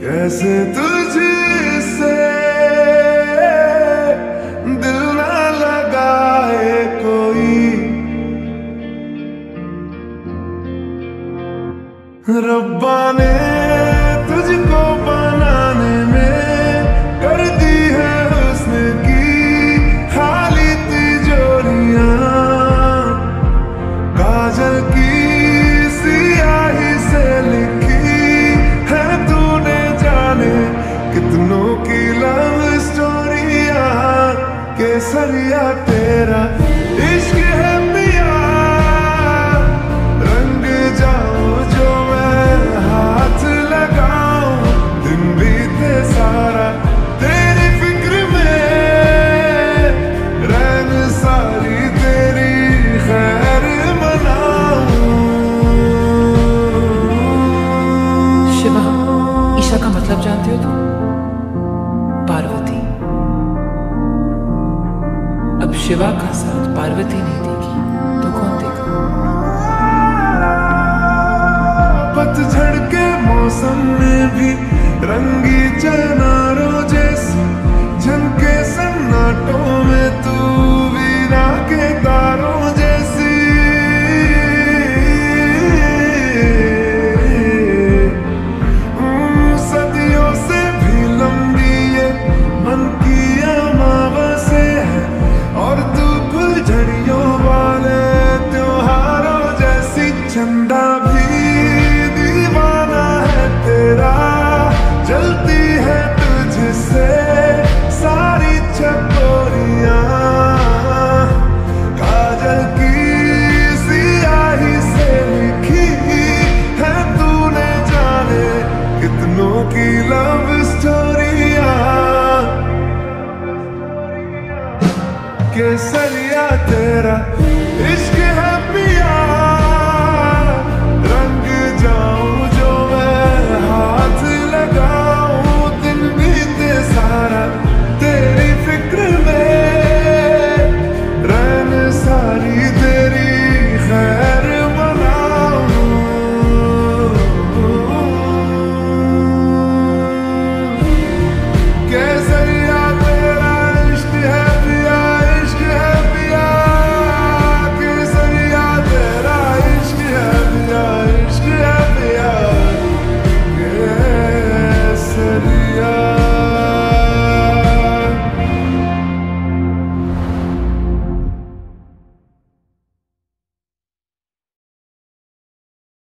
कैसे तुझसे दिल ना लगाए कोई? रब्बा ने तुझको बनाने केसरिया तेरा शिवा का साथ पार्वती ने देखी तो कौन देखा? पतझड़ के मौसम में भी रंगी चनारों चंदा भी दीवाना है तेरा। जलती है तुझसे सारी चकोरियाँ। काजल की सियाही से लिखी है तूने जाने कितनों की लव स्टोरिया केसरिया तेरा इश्क है